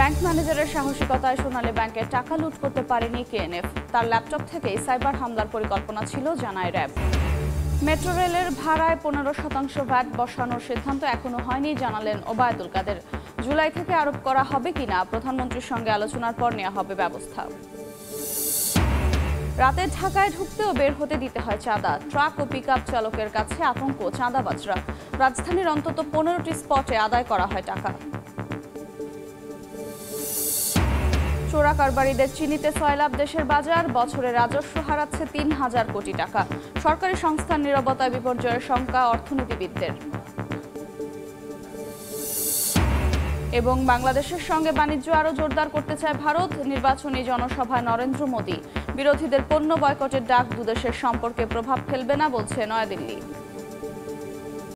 Bank ম্যানেজারের সাহসিকতায় সোনালী ব্যাংকের টাকা লুট করতে পারেনি কেএনএফ। তার ল্যাপটপ থেকেই সাইবার হামলার পরিকল্পনা ছিল জানায় র্যাব। মেট্রো রেলের ভাড়ায় পনেরো শতাংশ ভ্যাট বসানোর সিদ্ধান্ত এখনও হয়নি, জানালেন ওবায়দুল কাদের। জুলাই থেকে আরোপ করা হবে কিনা, প্রধানমন্ত্রীর সঙ্গে আলোচনার পর নেওয়া হবে ব্যবস্থা। রাতে ঢাকায় ঢুকতেও বের হতে দিতে হয় চাঁদা। ট্রাক ও পিক চালকের কাছে আতঙ্ক, চাঁদাবাজরা। রাজধানীর অন্তত পনেরোটি স্পটে আদায় করা হয় টাকা। চোরা কারবারিদের চিনিতে সয়লাভ দেশের বাজার, বছরে রাজস্ব হারাচ্ছে তিন হাজার কোটি টাকা। সরকারি সংস্থার নিরবতা বিপর্যয়ের শঙ্কা অর্থনীতিবিদদের। এবং বাংলাদেশের সঙ্গে বাণিজ্য আরও জোরদার করতে চায় ভারত, নির্বাচনী জনসভায় নরেন্দ্র মোদী। বিরোধীদের পণ্য বয়কটের ডাক দুদেশের সম্পর্কে প্রভাব ফেলবে না বলছে নয়াদিল্লি।